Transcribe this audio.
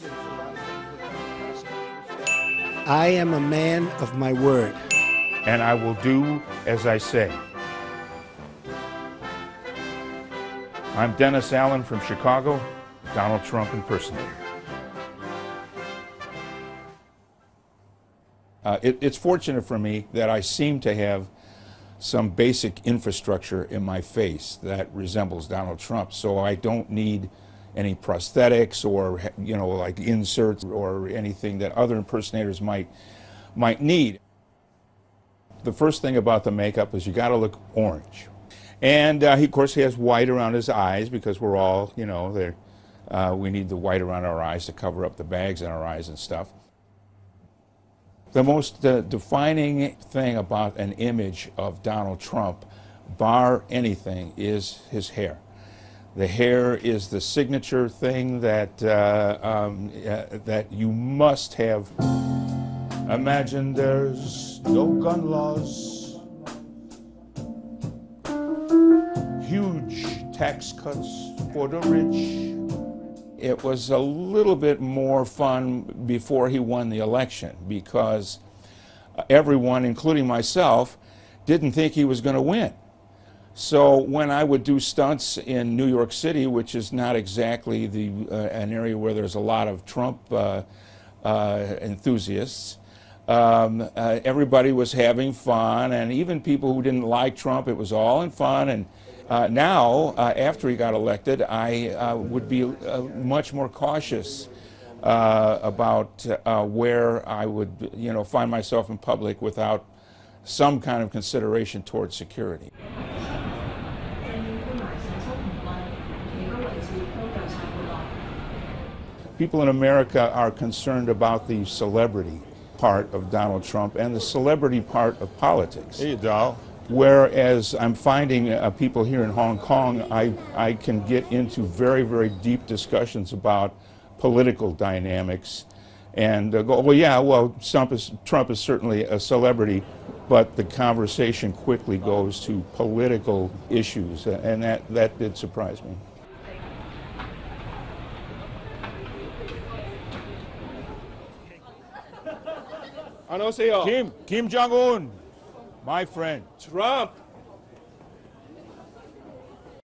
voted for. I am a man of my word. and I will do as I say. I'm Dennis Allen from Chicago, Donald Trump impersonator. Uh, it, it's fortunate for me that I seem to have some basic infrastructure in my face that resembles Donald Trump, so I don't need any prosthetics or you know like inserts or anything that other impersonators might might need. The first thing about the makeup is you got to look orange, and uh, he, of course he has white around his eyes because we're all you know there. Uh, we need the white around our eyes to cover up the bags in our eyes and stuff. The most uh, defining thing about an image of Donald Trump, bar anything, is his hair. The hair is the signature thing that uh, um, uh, that you must have. Imagine there's no gun laws, huge tax cuts for the rich. It was a little bit more fun before he won the election because everyone, including myself, didn't think he was going to win. So when I would do stunts in New York City, which is not exactly the, uh, an area where there's a lot of Trump uh, uh, enthusiasts, um, uh, everybody was having fun, and even people who didn't like Trump, it was all in fun. And uh, now, uh, after he got elected, I would be much more cautious about where I would, you know, find myself in public without some kind of consideration towards security. People in America are concerned about the celebrity part of Donald Trump and the celebrity part of politics. Hey, doll. Whereas I'm finding uh, people here in Hong Kong, I, I can get into very, very deep discussions about political dynamics and uh, go, well, yeah, well, Trump is, Trump is certainly a celebrity, but the conversation quickly goes to political issues, and that, that did surprise me. 안녕하세요. Kim, Kim Jong Un, my friend. Trump.